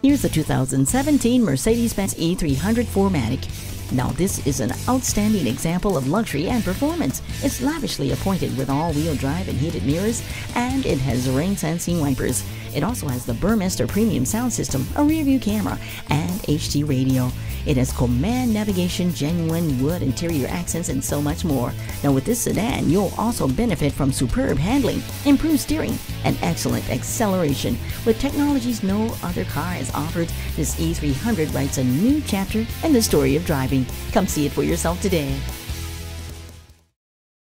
Here's the 2017 Mercedes-Benz E300 4MATIC. Now this is an outstanding example of luxury and performance. It's lavishly appointed with all-wheel drive and heated mirrors, and it has rain-sensing wipers. It also has the Burmester premium sound system, a rear-view camera, and HD radio. It has COMAND navigation, genuine wood interior accents, and so much more. Now with this sedan, you'll also benefit from superb handling, improved steering, and excellent acceleration. With technologies no other car has offered, this E300 writes a new chapter in the story of driving. Come see it for yourself today.